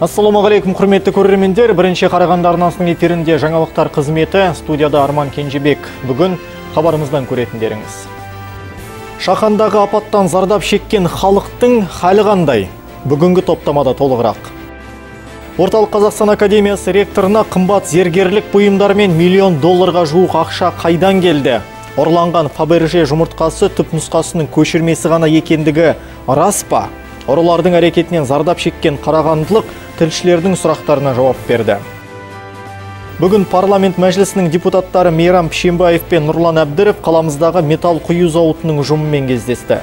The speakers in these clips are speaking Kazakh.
ассалаумағалейкум құрметті көрермендер. Бірінші қарағанды арнасының эфирінде жаңалықтар қызметі. Студияда арман кенжебек. Бүгін хабарымыздан көретіндеріңіз. Шахандағы апаттан зардап шеккен халықтың халі қандай? Бүгінгі топтамада толығырақ. Орталық қазақстан академиясы ректорына қымбат зергерлік бұйымдар мен миллион долларға жуық ақша қайдан келді? Ұрланған фаберже жұмыртқасы түпнұсқасының көшірмесі ғана екендігі рас па? Ұрылардың әрекетінен зардап шеккен қарағандылық тілшілердің сұрақтарына жауап берді бүгін парламент мәжілісінің депутаттары мейрам пішембаев пен нұрлан әбдіров қаламыздағы металл құю зауытының ұжымымен кездесті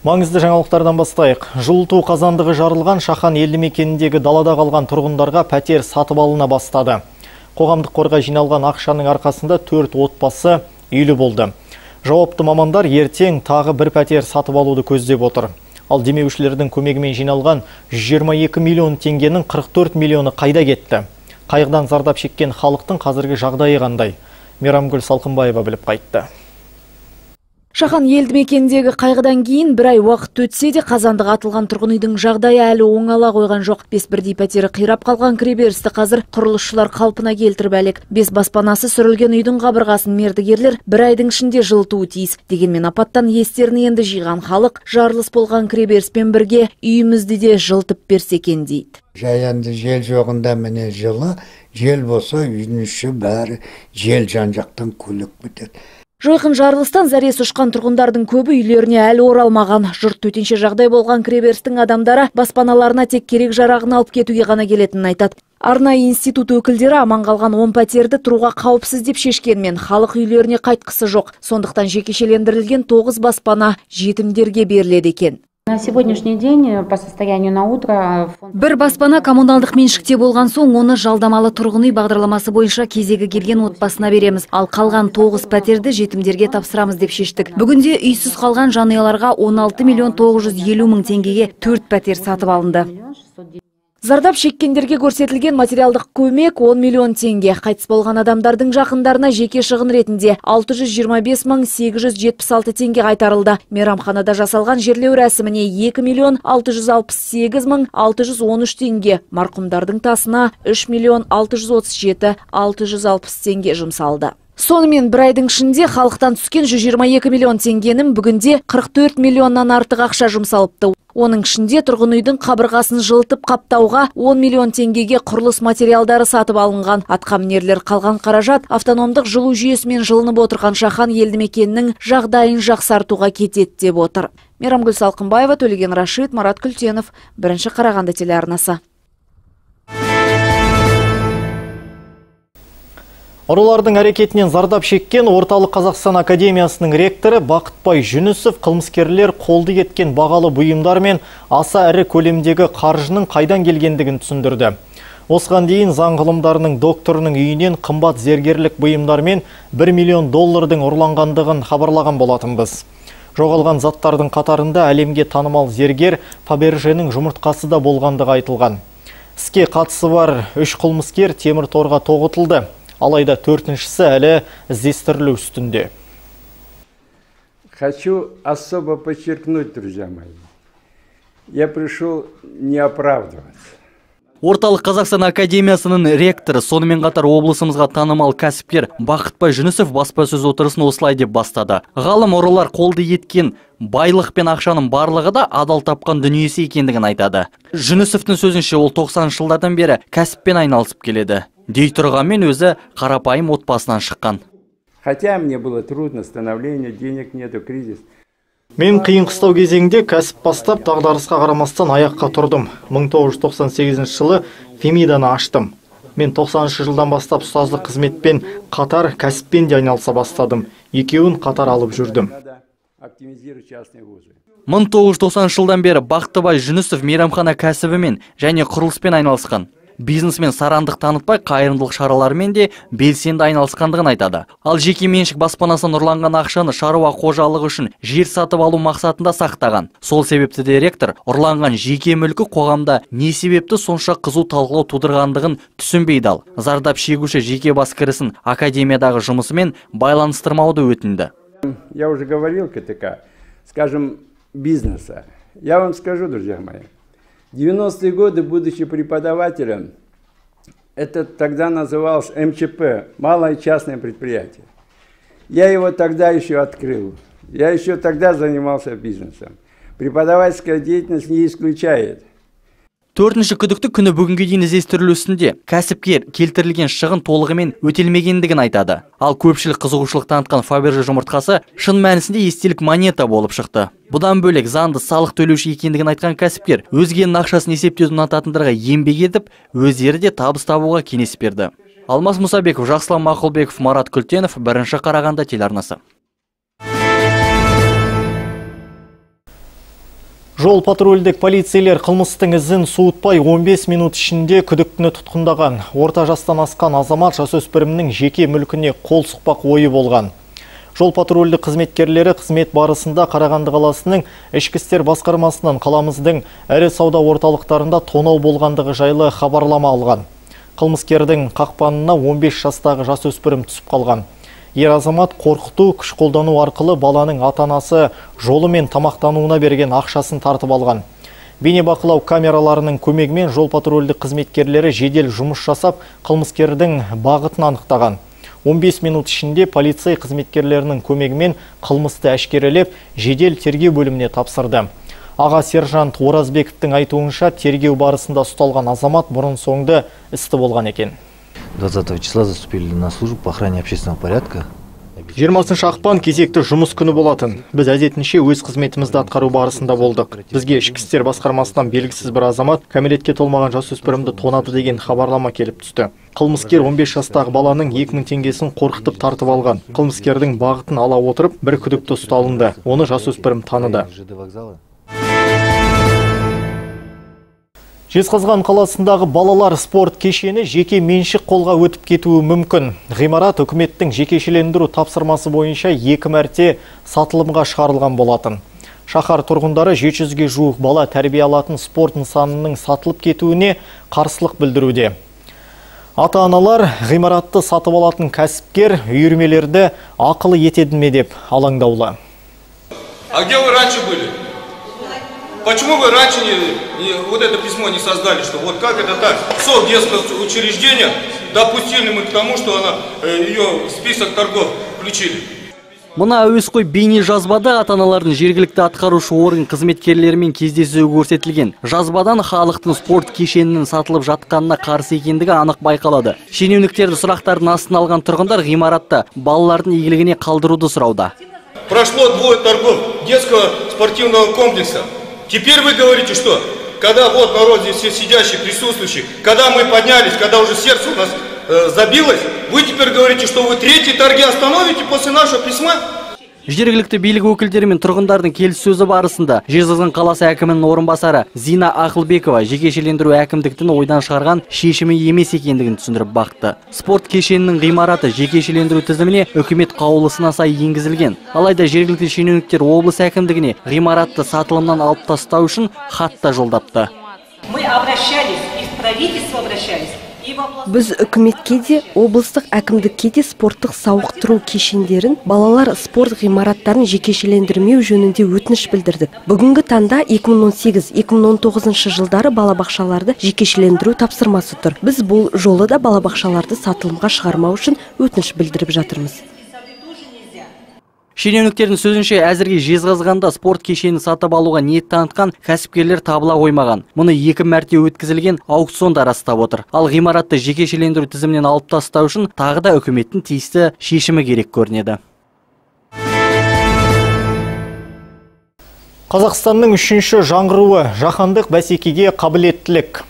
Маңызды жаңалықтардан бастайық. Жылыту қазандығы жарылған Шахан елді мекеніндегі далада қалған тұрғындарға пәтер сатып алына бастады. Қоғамдық қорға жиналған ақшаның арқасында төрт отбасы үйлі болды. Жауапты мамандар ертең тағы бір пәтер сатып алуды көздеп отыр. Ал демеушілердің көмегімен жиналған 122 миллион теңгенің 44 миллионы қайда кетті? Қайғыдан зардап шеккен халықтың қазіргі жағдайы қандай? Мейрамгүл Салқынбаева біліп қайтты. Шахан елді мекеніндегі қайғыдан кейін бір ай уақыт өтсе де қазандық атылған тұрғын үйдің жағдайы әлі оңала қойған жоқ. Бес бірдей пәтері қирап қалған кіреберісті қазір құрылысшылар қалпына келтіріп әлек. Бес баспанасы сүрілген үйдің қабырғасын мердігерлер бір айдың ішінде жылытуы тиіс. Дегенмен апаттан естерін енді жиған халық жарылыс болған кіреберіспен бірге үйімізді де жылтып берсе екен дейді. Жаянды жел жоғында міне жылы, жел болса үйдің іші бәрі жел жан жақтан көлік бітеді Жойқын жарылыстан зәресі ұшқан тұрғындардың көбі үйлеріне әлі оралмаған. Жұрт төтенше жағдай болған кіреберістің адамдары баспаналарына тек керек жарағын алып кетуге ғана келетінін айтады. Арнайы институт өкілдері аман қалған 10 пәтерді тұруға қауіпсіз деп шешкенмен халық үйлеріне қайтқысы жоқ. Сондықтан жекешелендірілген 9 баспана жетімдерге беріледі екен. На сегодняшний день э, по состоянию на утро э, бір баспана коммуналдық меншікте болған соң оны жалдамалы тұрғын үй бағдарламасы бойынша кезегі келген отбасына береміз. Ал қалған тоғыз пәтерді жетімдерге тапсырамыз деп шештік. Бүгінде үйсіз қалған жанұяларға 16 миллион 950 мың теңгеге төрт пәтер сатып алынды. Зардап шеккендерге көрсетілген материалдық көмек 10 миллион теңге. Қайтыс болған адамдардың жақындарына жеке шығын ретінде 625 мың 876 теңге қайтарылды. Мейрамханада жасалған жерлеу рәсіміне 2 миллион 668 мың 613 теңге. Марқұмдардың тасына 3 миллион 637 660 теңге жұмсалды. Сонымен бір айдың ішінде халықтан түскен 122 миллион теңгенің бүгінде 44 миллионнан артық ақша жұмсалыпты. Оның ішінде тұрғын үйдің қабырғасын жылытып қаптауға 10 миллион теңгеге құрылыс материалдары сатып алынған. Атқамінерлер қалған қаражат автономдық жылу жүйесімен жылынып отырған Шахан елді мекенінің жағдайын жақсартуға кетеді деп отыр. Мейрамгүл Салқынбаева, Төлеген Рашид, Марат Күлтенов, бірінші Қарағанды телеарнасы. Ұрылардың әрекетінен зардап шеккен орталық Қазақстан Академиясының ректоры Бақытбай Жүнісов қылмыскерлер қолды кеткен бағалы бұйымдар мен аса әрі көлемдегі қаржының қайдан келгендігін түсіндірді. Осыған дейін заң ғылымдарының докторының үйінен қымбат зергерлік бұйымдар мен 1 миллион доллардың ұрланғандығын хабарлаған болатынбыз. Жоғалған заттардың қатарында әлемге танымал зергер Фаберженің жұмыртқасы да болғандығы айтылған. Іске қатысы бар үш қылмыскер темір торға тоғытылды алайда төртіншісі әлі іздестірілу үстінде. Хочу особо подчеркнуть друзья мои. Я пришел не оправдываться. Орталық қазақстан академиясының ректоры сонымен қатар облысымызға танымал кәсіпкер бақытбай жүнісов баспасөз отырысын осылай деп бастады. Ғалым ұрылар қолды еткен байлық пен ақшаның барлығы да адал тапқан дүниесі екендігін айтады. Жүнісовтің сөзінше ол 90 жылдардан бері кәсіппен айналысып келеді. Дей тұрғанмен өзі қарапайым отбасынан шыққан. Хотя мне было трудно становление денег нету кризис. Мен қиын қыстау кезеңде кәсіп бастап дағдарысқа қарамастан аяққа тұрдым. 1998 жылы фемиданы аштым. Мен 90 жылдан бастап ұстаздық қызметпен қатар кәсіппен де айналыса бастадым. Екеуін қатар алып жүрдім. 1990 жылдан бері бақтыбай жүнісов мейрамхана кәсібімен және құрылыспен айналысқан. Бизнесмен сарандық танытпай қайырымдылық шараларымен де белсенді айналысқандығын айтады. Ал жеке меншік баспанасынан ұрланған ақшаны шаруа қожалығы үшін жер сатып алу мақсатында сақтаған. Сол себепті де ректор ұрланған жеке мүлкі қоғамда не себепті сонша қызу талқылау тудырғандығын түсінбейді ал. Зардап шегуші жеке бас кірісін академиядағы жұмысымен байланыстырмауды өтінді. Я уже говорил ктк скажем бизнеса. Я вам скажу, друзья мои, 90-е годы, будучи преподавателем, это тогда называлось МЧП, малое частное предприятие. Я его тогда еще открыл. Я еще тогда занимался бизнесом. Преподавательская деятельность не исключает. Төртінші күдікті күні бүгінге дейін іздестірілу үстінде кәсіпкер келтірілген шығын толығымен өтелмегендігін айтады. Ал көпшілік қызығушылық танытқан фаберже жұмыртқасы шын мәнісінде естелік монета болып шықты. Бұдан бөлек заңды салық төлеуші екендігін айтқан кәсіпкер өзгенің ақшасын есептеуді ұнататындарға еңбек етіп өздері де табыс табуға кеңес берді. Алмас мұсабеков жақсылан мақұлбеков марат күлтенов бірінші қарағанды телеарнасы. Жол патрульдік полицейлер қылмыстың ізін суытпай 15 минут ішінде күдіктіні тұтқындаған. Орта жастан асқан азамат жасөспірімнің жеке мүлкіне қол сұқпақ ойы болған. Жол патрульдік қызметкерлері қызмет барысында Қарағанды қаласының ішкі істер басқармасынан қаламыздың ірі сауда орталықтарында тонау болғандығы жайлы хабарлама алған. Қылмыскердің қақпанына 15 жастағы жасөспірім түсіп қалған ер азамат қорқыту күш қолдану арқылы баланың атанасы жолы мен тамақтануына берген ақшасын тартып алған. Бейнебақылау камераларының көмегімен жол патрульдік қызметкерлері жедел жұмыс жасап қылмыскердің бағытын анықтаған. 15 минут ішінде полицей қызметкерлерінің көмегімен қылмысты әшкерелеп жедел тергеу бөліміне тапсырды. Аға сержант оразбековтің айтуынша тергеу барысында ұсталған азамат бұрын соңды істі болған екен. 20 числа заступили на службу по охране общественного порядка. 20 ақпан кезекті жұмыс күні болатын. Біз әдетінше өз қызметімізді атқару барысында болдық. Бізге ішкі істер басқармасынан белгісіз бір азамат кәмелетке толмаған жасөспірімді тонады деген хабарлама келіп түсті. Қылмыскер 15 жастағы баланың 2000 теңгесін қорқытып тартып алған. Қылмыскердің бағытын ала отырып, бір күдікті ұсталынды. Оны жасөспірім таныды. Жезқазған қаласындағы балалар спорт кешені жеке меншік қолға өтіп кетуі мүмкін. Ғимарат үкіметтің жекешелендіру тапсырмасы бойынша екі мәрте сатылымға шығарылған болатын. Шахар тұрғындары 700-ге жуық бала тәрбие алатын спорт нысанының сатылып кетуіне қарсылық білдіруде. Ата-аналар ғимаратты сатып алатын кәсіпкер үйірмелерді ақылы етеді ме деп алаңдаулы. А где вы раньше были? Почему вы раньше не, не, вот это письмо не создали, что вот как это так? СО детского учреждения допустили мы к тому, что она, э, ее в список торгов включили. Мұна әуесқой бейне жазбада ата-аналардың жергілікті атқарушы орын қызметкерлерімен кездесуі көрсетілген. Жазбадан халықтың спорт кешенінің сатылып жатқанына қарсы екендігі анық байқалады. Шенеуніктерді сұрақтардың астына алған тұрғындар ғимаратты балалардың игілігіне қалдыруды сұрауда. Прошло двое торгов детского спортивного комплекса. Теперь вы говорите, что когда вот народ здесь все сидящие, присутствующие, когда мы поднялись, когда уже сердце у нас э, забилось, вы теперь говорите, что вы третьи торги остановите после нашего письма? Жергілікті билік өкілдері мен тұрғындардың келіссөзі барысында жезқазған қаласы әкімінің орынбасары зина ақылбекова жекешелендіру әкімдіктің ойдан шығарған шешімі емес екендігін түсіндіріп бақты. Спорт кешенінің ғимараты жекешелендіру тізіміне үкімет қаулысына сай енгізілген. Алайда жергілікті шенеуніктер облыс әкімдігіне ғимаратты сатылымнан алып тастау үшін хат та жолдапты. Мы обращались и в правительство обращались біз үкіметке де облыстық әкімдікке де спорттық сауықтыру кешендерін балалар спорт ғимараттарын жекешелендірмеу жөнінде өтініш білдірдік. Бүгінгі таңда 2018-2019 жылдары балабақшаларды жекешелендіру тапсырмасы тұр. Біз бұл жолы да балабақшаларды сатылымға шығармау үшін өтініш білдіріп жатырмыз. Шенеуніктердің сөзінше әзірге жезқазғанда спорт кешенін сатып алуға ниет танытқан кәсіпкерлер табыла қоймаған. Мұны екі мәрте өткізілген аукционда растап отыр. Ал ғимаратты жекешелендіру тізімінен алып тастау үшін тағы да үкіметтің тиісті шешімі керек көрінеді. Қазақстанның үшінші жаңғыруы жаһандық бәсекеге қабілеттілік.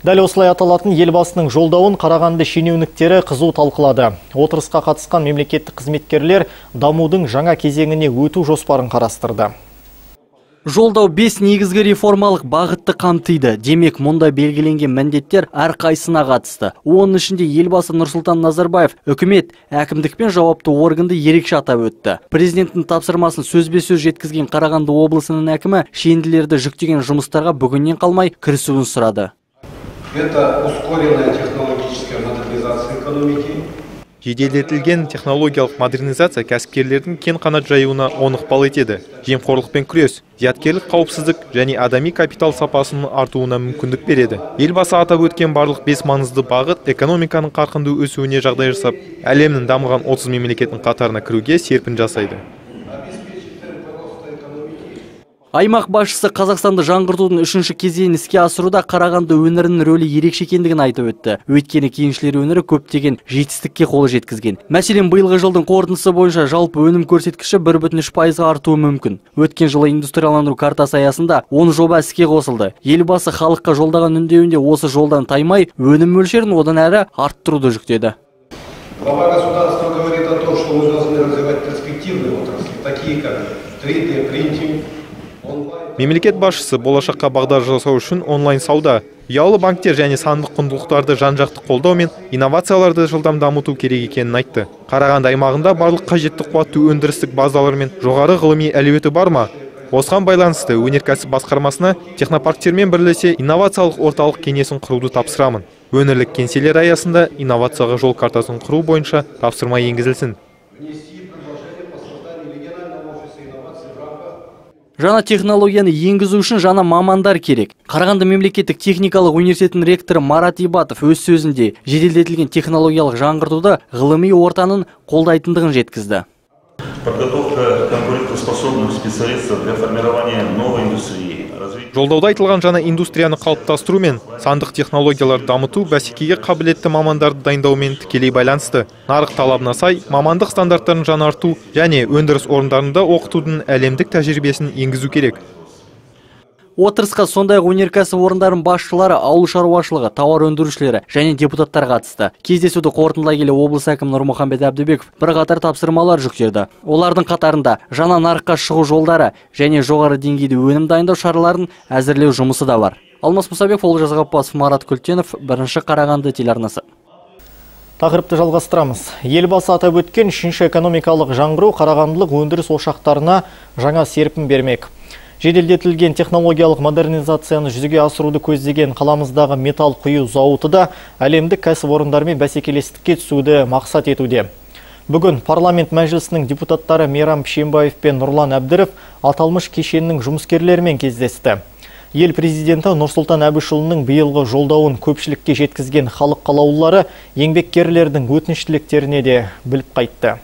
Дәл осылай аталатын елбасының жолдауын Қарағанды шенеуніктері қызу талқылады. Отырысқа қатысқан мемлекеттік қызметкерлер дамудың жаңа кезеңіне өту жоспарын қарастырды. Жолдау бес негізгі реформалық бағытты қамтиды. Демек, мұнда белгіленген міндеттер әрқайсына қатысты. Оның ішінде елбасы Нұрсұлтан Назарбаев үкімет әкімдікпен жауапты органды ерекше атап өтті. Президенттің тапсырмасын сөзбе-сөз жеткізген Қарағанды облысының әкімі шенділерді жүктеген жұмыстарға бүгіннен қалмай кірісуін сұрады. Это ускоренная технологическая модернизация экономики. жеделдетілген технологиялық модернизация кәсіпкерлердің кен қанат жаюына оң ықпал етеді. Жемқорлықпен күрес зияткерлік қауіпсіздік және адами капитал сапасының артуына мүмкіндік береді. Елбасы атап өткен барлық бес маңызды бағыт экономиканың қарқынды өсуіне жағдай жасап әлемнің дамыған 30 мемлекеттің қатарына кіруге серпін жасайды. Аймақ басшысы қазақстанды жаңғыртудың үшінші кезеңін іске асыруда қарағанды өңірінің рөлі ерекше екендігін айтып өтті. Өйткені кеншілер өңірі көптеген жетістікке қол жеткізген. Мәселен биылғы жылдың қорытындысы бойынша жалпы өнім көрсеткіші бір бүтін үш пайызға артуы мүмкін. Өткен жылы индустрияландыру картасы аясында он жоба іске қосылды. Елбасы халыққа жолдаған үндеуінде осы жолдан таймай өнім мөлшерін одан әрі арттыруды жүктеді. Глава государства говорит о том, что мы должны развивать перспективные отрасли, такие как 3D принтинг, мемлекет басшысы болашаққа бағдар жасау үшін онлайн сауда ұялы банктер және сандық құндылықтарды жан жақты қолдау мен инновацияларды жылдам дамыту керек екенін айтты. Қарағанды аймағында барлық қажетті қуатты өндірістік базалар мен жоғары ғылыми әлеуеті бар ма? Осыған байланысты өнеркәсіп басқармасына технопарктермен бірлесе инновациялық орталық кеңесін құруды тапсырамын. Өңірлік кеңселер аясында инновацияға жол картасын құру бойынша тапсырма енгізілсін. Жаңа технологияны енгізу үшін жаңа мамандар керек. Қарағанды мемлекеттік техникалық университетінің ректоры марат ибатов өз сөзінде жеделдетілген технологиялық жаңғыртуды ғылыми ортаның қолдайтындығын жеткізді. Подготовка конкурентоспособных специалистов для формирования новой индустрии жолдауда айтылған жаңа индустрияны қалыптастыру мен сандық технологияларды дамыту бәсекеге қабілетті мамандарды дайындаумен тікелей байланысты. Нарық талабына сай мамандық стандарттарын жаңарту және өндіріс орындарында оқытудың әлемдік тәжірибесін енгізу керек. Отырысқа сондай ақ өнеркәсіп орындарының басшылары ауыл шаруашылығы тауар өндірушілері және депутаттар қатысты кездесуді қорытындылай келе облыс әкімі нұрмұхамбет әбдібеков бірқатар тапсырмалар жүктеді олардың қатарында жаңа нарыққа шығу жолдары және жоғары деңгейде өнім дайындау шараларын әзірлеу жұмысы да бар алмас мұсабеков олжас ғаппасов марат күлтенов бірінші қарағанды телеарнасы Тақырыпты жалғастырамыз. Елбасы атап өткен үшінші экономикалық жаңғыру қарағандылық өндіріс ошақтарына жаңа серпін бермек. Жеделдетілген технологиялық модернизацияны жүзеге асыруды көздеген қаламыздағы металл құю зауыты да әлемдік кәсіпорындармен бәсекелестікке түсуді мақсат етуде. Бүгін парламент мәжілісінің депутаттары Мейрам Пшембаев пен Нұрлан Әбдіров аталмыш кешеннің жұмыскерлерімен кездесті. Ел президенті Нұрсұлтан Әбішұлының биылғы жолдауын көпшілікке жеткізген халық қалаулылары еңбеккерлердің өтінішіліктеріне де біліп қайтты.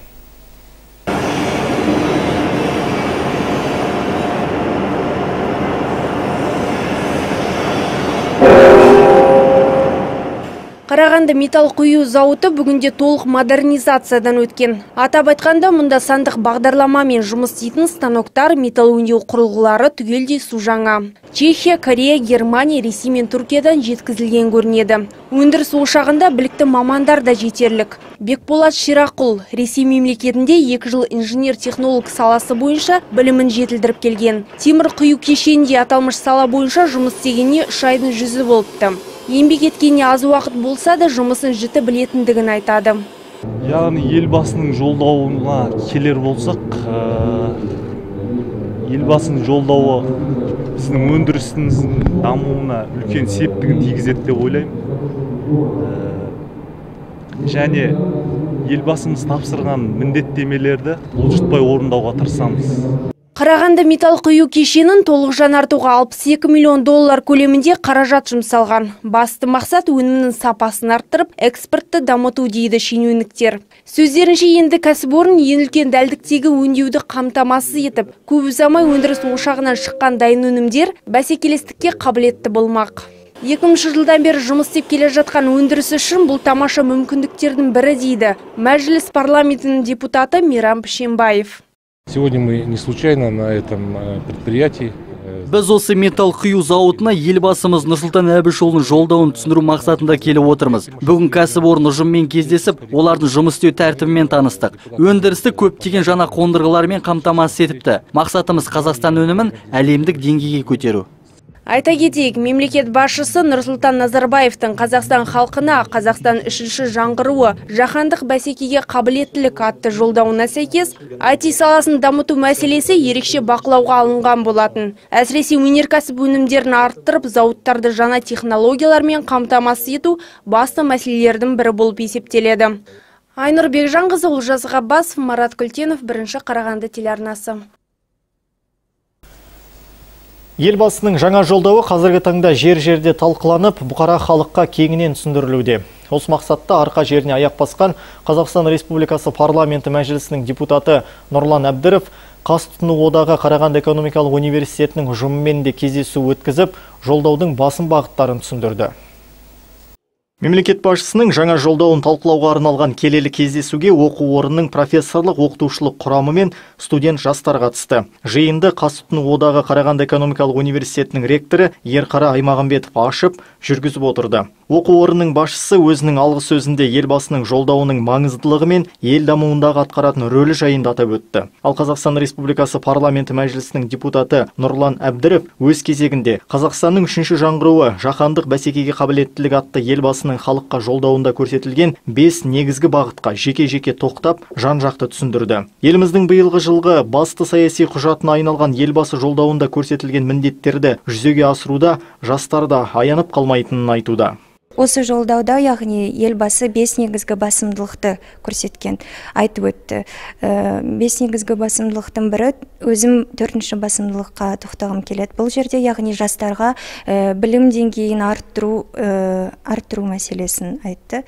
Қарағанды металл құю зауыты бүгінде толық модернизациядан өткен. Атап айтқанда, мұнда сандық бағдарламамен жұмыс істейтін станоктар, металл өңдеу құрылғылары түгелдей су жаңа. Чехия, Корея, Германия, Ресей мен Түркиядан жеткізілген көрінеді. Өндіріс ошағында білікті мамандар да жетерлік. Бекболат Ширақұл Ресей мемлекетінде екі жыл инженер-технолог саласы бойынша білімін жетілдіріп келген. Темір құю кешенінде аталмыш сала бойынша жұмыс істегеніне үш жүзі болыпты. Еңбек еткеніне аз уақыт болса да жұмысын жіті білетіндігін айтады. Яғни елбасының жолдауына келер болсақ елбасының жолдауы біздің өндірісіміздің дамуына үлкен септігін тигізеді деп ойлаймын. Және елбасымыз тапсырған міндеттемелерді бұлжытпай орындауға тырысамыз Қарағанды металл құю кешенін толық жаңартуға 62 миллион доллар көлемінде қаражат жұмсалған. Басты мақсат өнімнің сапасын арттырып, экспортты дамыту дейді шенеуніктер. Сөздерінше енді кәсіпорын ең үлкен дәлдіктегі өңдеуді қамтамасыз етіп, көп ұзамай өндіріс ошағынан шыққан дайын өнімдер бәсекелестікке қабілетті болмақ. 2000 жылдан бері жұмыс істеп келе жатқан өндіріс үшін бұл тамаша мүмкіндіктердің бірі дейді мәжіліс парламентінің депутаты Мейрам Пшембаев. Сегодня мы не случайно на этом э, предприятии. Біз осы металл құю зауытына елбасымыз Нұрсұлтан Әбішұлының жолдауын түсіндіру мақсатында келіп отырмыз. Бүгін кәсіпорын ұжыммен кездесіп, олардың жұмыс істеу тәртібімен таныстық. Өндірісті көптеген жаңа қондырғылармен қамтамасыз етіпті. Мақсатымыз Қазақстан өнімін әлемдік деңгейге көтеру. Айта кетейік, мемлекет басшысы Нұрсұлтан Назарбаевтың Қазақстан халқына Қазақстан үшінші жаңғыруы жаһандық бәсекеге қабілеттілік атты жолдауына сәйкес, IT саласын дамыту мәселесі ерекше бақылауға алынған болатын. Әсіресе өнеркәсіп өнімдерін арттырып, зауыттарды жаңа технологиялармен қамтамасыз ету басты мәселелердің бірі болып есептеледі. айнұр бекжанқызы олжас ғаббасов марат күлтенов бірінші қарағанды телеарнасы Елбасының жаңа жолдауы қазіргі таңда жер-жерде талқыланып, бұқара халыққа кеңінен түсіндірілуде. Осы мақсатта арқа жеріне аяқ басқан Қазақстан Республикасы парламенті мәжілісінің депутаты Нұрлан Әбдіров қас тұтыну одағы Қарағанды экономикалық университетінің ұжымымен де кездесу өткізіп, жолдаудың басым бағыттарын түсіндірді. Мемлекет басшысының жаңа жолдауын талқылауға арналған келелі кездесуге оқу орнының профессорлық оқытушылық құрамы мен студент жастар қатысты. Жиынды қас тұтыну одағы Қарағанды экономикалық университетінің ректоры Ерқара Аймағамбетов ашып, жүргізіп отырды. Оқу орнының басшысы өзінің алғы сөзінде елбасының жолдауының маңыздылығы мен ел дамуындағы атқаратын рөлі жайында атап өтті. Ал Қазақстан Республикасы парламенті мәжілісінің депутаты Нұрлан Әбдіров өз кезегінде Қазақстанның үшінші жаңғыруы жаһандық бәсекеге қабілеттілік атты елбасының халыққа жолдауында көрсетілген бес негізгі бағытқа жеке-жеке тоқтап, жан-жақты түсіндірді. Еліміздің биылғы жылғы басты саяси құжатына айналған елбасы жолдауында көрсетілген міндеттерді жүзеге асыруда жастар да аянып қалмайтынын айтуда осы жолдауда яғни елбасы бес негізгі басымдылықты көрсеткен айтып өтті. Ә, бес негізгі басымдылықтың бірі өзім төртінші басымдылыққа тоқтағым келеді. Бұл жерде яғни жастарға ә, білім деңгейін арттыру ә, арттыру мәселесін айтты.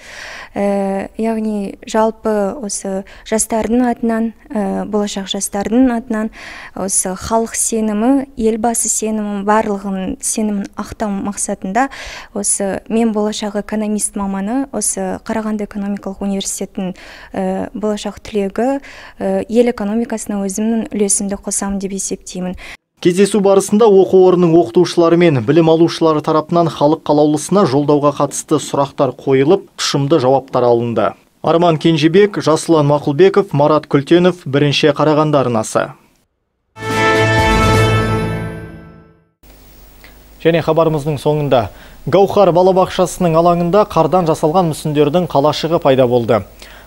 Ә, яғни жалпы осы жастардың атынан ә, болашақ жастардың атынан осы халық сенімі елбасы сенімін барлығын сенімін ақтау мақсатында осы мен болашақ болашақ экономист маманы осы қарағанды экономикалық университетінің ә, болашақ түлегі ә, ел экономикасына өзімнің үлесімді қосамын деп есептеймін Кездесу барысында оқу орнының оқытушылары мен білім алушылары тарапынан халық қалаулысына жолдауға қатысты сұрақтар қойылып, тұшымды жауаптар алынды. Арман Кенжебек, Жасылан Мақұлбеков, Марат Күлтенов, бірінші Қарағанды арнасы. Және хабарымыздың соңында Гаухар балабақшасының алаңында қардан жасалған мүсіндердің қалашығы пайда болды.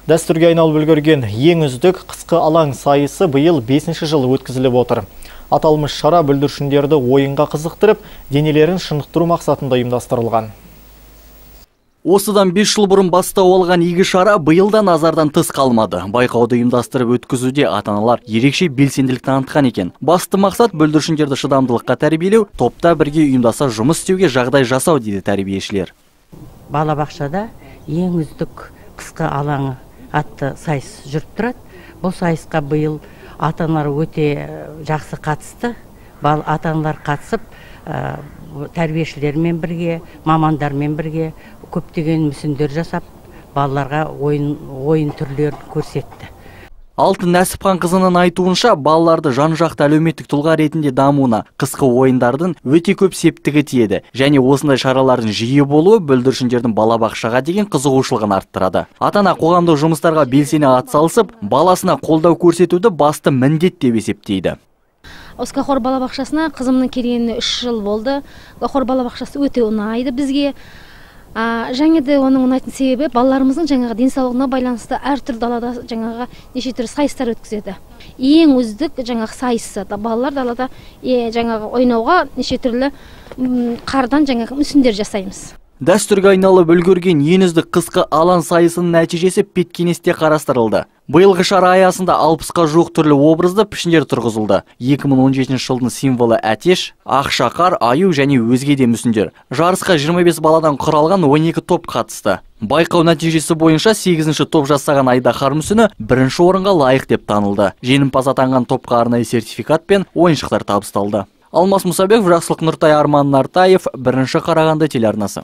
Дәстүрге айналып үлгерген ең үздік қысқы алаң сайысы биыл 5 жыл өткізіліп отыр. Аталмыш шара бүлдіршіндерді ойынға қызықтырып, денелерін шынықтыру мақсатында ұйымдастырылған. Осыдан 5 жыл бұрын бастау алған игі шара биыл да назардан тыс қалмады. Байқауды ұйымдастырып өткізуде ата-аналар ерекше белсенділік танытқан екен. Басты мақсат бүлдіршіндерді шыдамдылыққа тәрбиелеу, топта бірге ұйымдаса жұмыс істеуге жағдай жасау дейді тәрбиешілер. Балабақшада ең үздік қысқы алаңы атты сайыс жүріп тұрады. Бұл сайысқа биыл ата-аналар өте жақсы қатысты. Ата-аналар қатысып, тәрбиешілермен бірге, мамандармен бірге көптеген мүсіндер жасап балаларға ойын, ойын түрлерін көрсетті. Алтын нәсіпхан қызының айтуынша балаларды жан жақты әлеуметтік тұлға ретінде дамуына қысқы ойындардың өте көп септігі тиеді. Және осындай шаралардың жиі болуы бүлдіршіндердің балабақшаға деген қызығушылығын арттырады. Ата ана қоғамдық жұмыстарға белсене атсалысып баласына қолдау көрсетуді басты міндет деп есептейді. Осы гахор балабақшасына қызымның келгеніне үш жыл болды. Гахор балабақшасы өте ұнайды бізге. Және де оның ұнайтын себебі балаларымыздың жаңағы денсаулығына байланысты әртүрлі далада жаңағы неше түрлі сайыстар өткізеді. Ең үздік жаңағы сайысы балалар далада жаңағы ойнауға неше түрлі қардан жаңағы мүсіндер жасаймыз. Дәстүрге айналып үлгерген ең үздік қысқы алаң сайысының нәтижесі петкенесте қарастырылды. Биылғы шара аясында алпысқа жуық түрлі образды пішіндер тұрғызылды. 2017 жылдың символы әтеш ақшақар аю және өзге де мүсіндер. Жарысқа 25 баладан құралған 12 топ қатысты. Байқау нәтижесі бойынша 8 топ жасаған айдаһар мүсіні бірінші орынға лайық деп танылды. Жеңімпаз атанған топқа арнайы сертификат пен ойыншықтар табысталды. Алмас мұсабеков жақсылық нұртай арман нартаев бірінші қарағанды телеарнасы.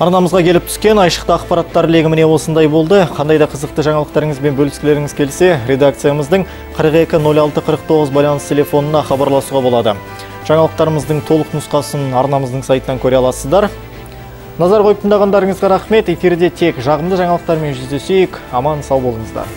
Арнамызға келіп түскен айшықты ақпараттар легі міне осындай болды. Қандай да қызықты жаңалықтарыңызбен бөліскілеріңіз келсе, редакциямыздың 42-06-49 байланыс телефонына хабарласуға болады. Жаңалықтарымыздың толық нұсқасын арнамыздың сайтынан көре аласыздар. Назар қойып тыңдағандарыңызға рахмет. Эфирде тек жағымды жаңалықтармен жүздесейік. Аман сау болыңыздар.